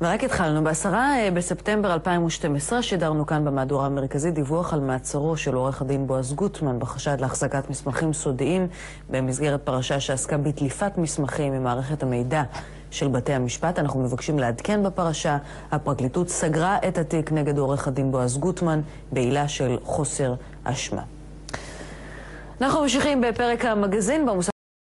ורק התחלנו. ב-10 אה, בספטמבר 2012 שידרנו כאן במהדורה המרכזית דיווח על מעצרו של עורך הדין בועז גוטמן בחשד להחזקת מסמכים סודיים במסגרת פרשה שעסקה בדליפת מסמכים ממערכת המידע של בתי המשפט. אנחנו מבקשים לעדכן בפרשה. הפרקליטות סגרה את התיק נגד עורך הדין בועז גוטמן בעילה של חוסר אשמה. אנחנו ממשיכים בפרק המגזין במוסד